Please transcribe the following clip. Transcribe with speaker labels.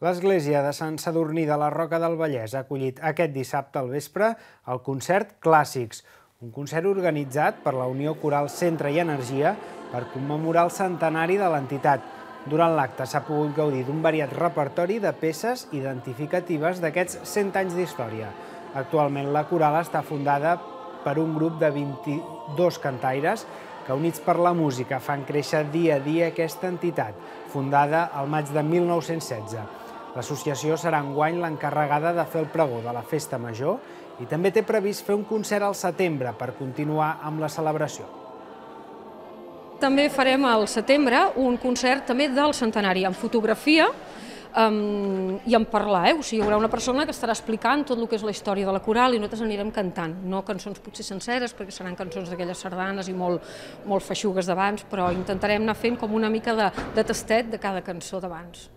Speaker 1: L'església de Sant Sadurní de la Roca del Vallès ha acollit aquest dissabte al vespre el concert Clàssics, un concert organitzat per la Unió Coral Centre i Energia per commemorar el centenari de l'entitat. Durant l'acte s'ha pogut gaudir d'un variat repertori de peces identificatives d'aquests 100 anys d'història. Actualment la coral està fundada per un grup de 22 cantaires que, units per la música, fan créixer dia a dia aquesta entitat, fundada al maig de 1916. L'associació serà enguany l'encarregada de fer el pregó de la Festa Major i també té previst fer un concert al setembre per continuar amb la celebració.
Speaker 2: També farem al setembre un concert també del centenari, amb fotografia um, i en parlar, eh? o sigui, hi haurà una persona que estarà explicant tot el que és la història de la coral i nosaltres anirem cantant, no cançons potser senceres, perquè seran cançons d'aquelles sardanes i molt, molt feixugues d'abans, però intentarem anar fent com una mica de, de tastet de cada cançó d'abans.